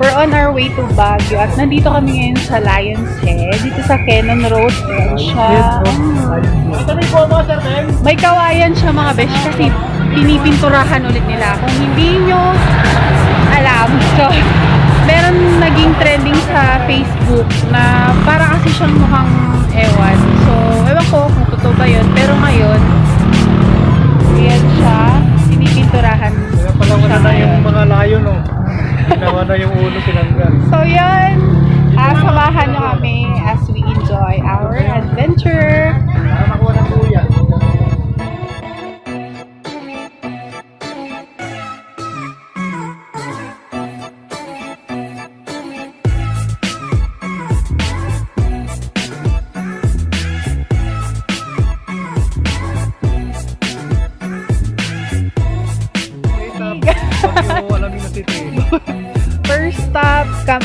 we're on our way to Baguio at nandito kami ngayon sa Lion's Head, dito sa Cannon Road. Ayan siya. May kawayan siya mga besh kasi pinipinturahan ulit nila. Kung hindi nyo alam, so meron naging trending sa Facebook na para kasi siyang mukhang ewan. So,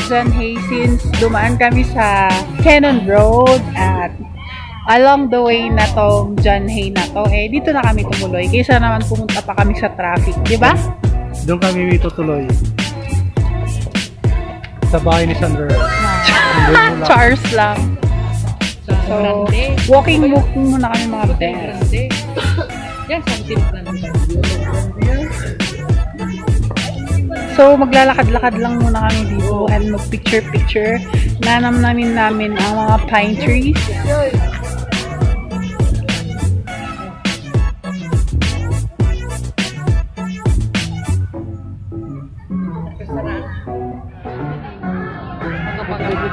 John Hay since dumaan kami sa Cannon Road at along the way na tong John Hay na to, eh, dito na kami tumuloy. Kaysa naman pumunta pa kami sa traffic, di ba? Doon kami tutuloy. Sa bahay ni Sandra. Chars lang. So, walking walking muna kami mga best. Yan, something So, maglalakad-lakad lang muna kami dito and mag-picture-picture. Nanam namin ang mga pine trees.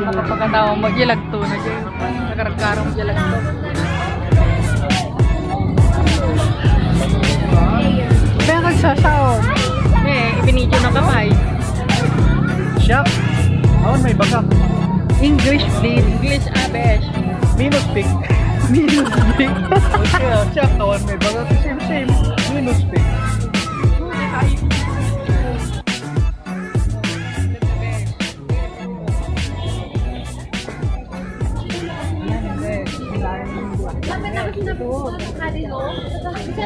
Makapagkatawa mo, gilag to na dyan. Nagaragkarang gilag Awan may baga. English, please. English abesh. Minus pick. Minus big. Okay, siya. Awan may baga. Same, same. Minus pick.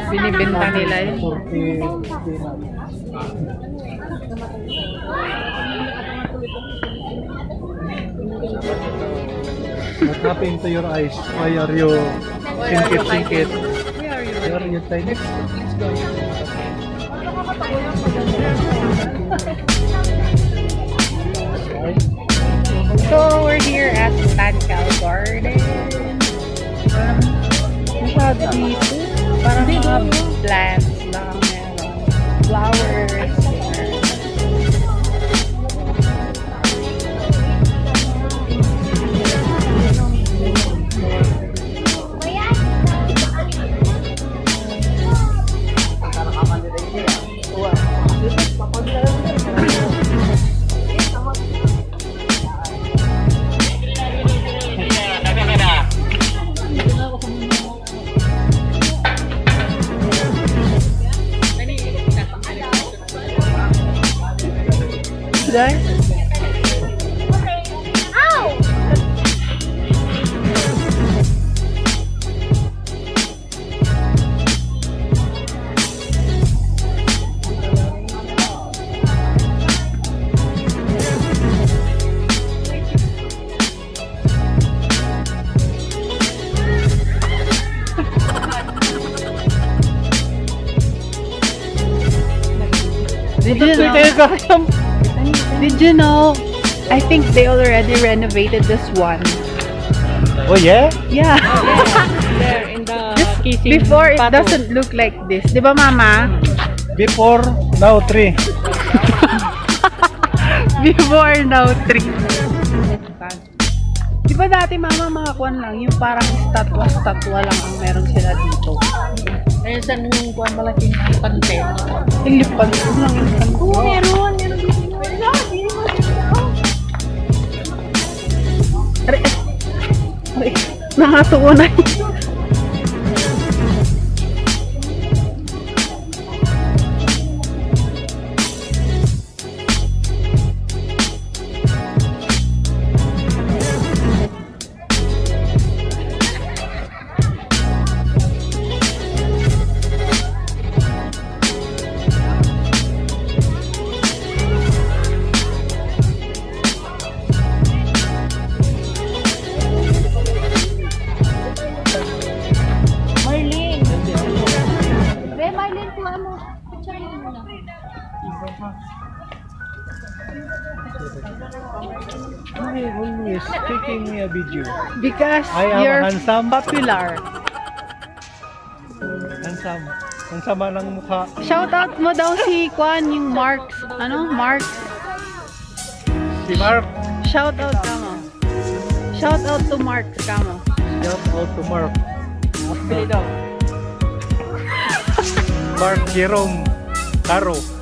Binibenta nila yun. 40. What happened to your eyes? Why are you singkit singkit? Why are you tiny? Let's go. So, we're here at Botanical Garden. Um, masyado dito. Parang mga plants lang meron. Flowers. Guys, did you know? Did you know? I think they already renovated this one. Oh yeah? Yeah. There, in the This- kissing before it pato. doesn't look like this. Di ba, Mama? Before, now three. Before now, three. Di ba dati, Mama, mga kwan lang, yung parang statwa-statwa lang ang meron sila dito. Ayun, saan yung kuhan malaking pante? Yung lipan lang yung lipan. Oo, meron. Aray, nakatuon na yun. Why always taking me a video? Because I am you're handsome. popular. Handsome. Ang sama ng mukha. Shoutout mo daw si Kwan, yung Marks. Ano? Marks. Si Mark. Shoutout ka mo. Shoutout to Marks ka mo. Shout out to Mark. Bili daw. Mark Jerome Caro.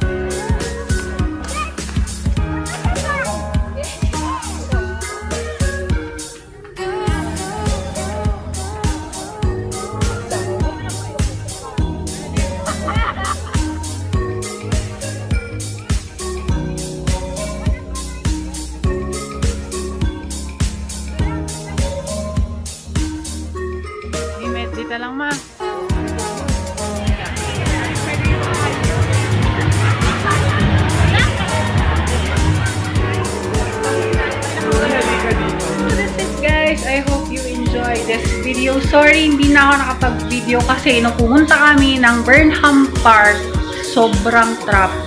Sorry, hindi na ako nakapag-video kasi nung pumunta kami ng Burnham Park, sobrang traffic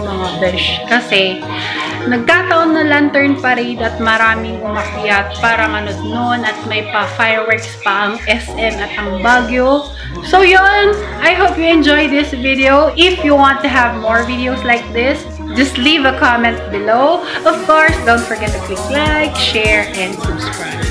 mga besh. Kasi nagkataon na lantern parade at maraming umakyat para manood noon at may pa fireworks pa ang SM at ang Baguio. So yun, I hope you enjoy this video. If you want to have more videos like this, just leave a comment below. Of course, don't forget to click like, share, and subscribe.